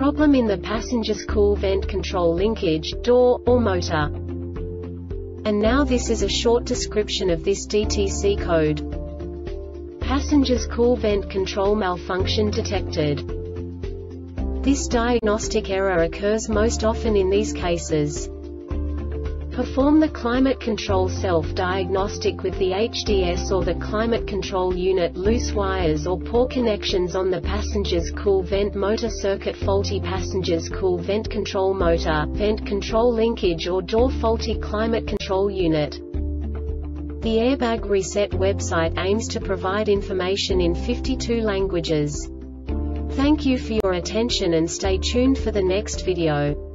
problem in the passenger's cool vent control linkage, door, or motor. And now this is a short description of this DTC code. Passenger's cool vent control malfunction detected. This diagnostic error occurs most often in these cases. Perform the climate control self-diagnostic with the HDS or the climate control unit loose wires or poor connections on the passenger's cool vent motor circuit faulty passenger's cool vent control motor, vent control linkage or door faulty climate control unit. The Airbag Reset website aims to provide information in 52 languages. Thank you for your attention and stay tuned for the next video.